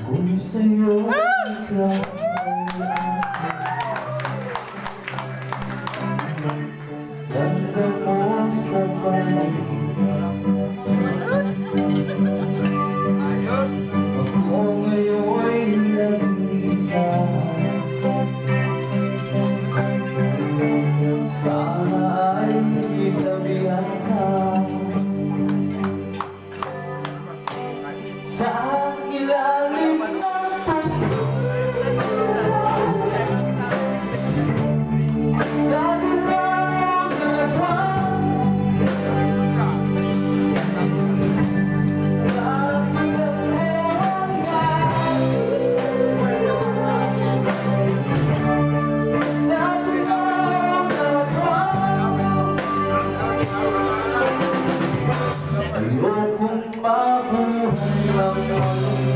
ikaw ay Damdam mo ang sabay Ako ngayon'y nag-isa Sana ay itabihan ka Sa ilalim 把不红的梦。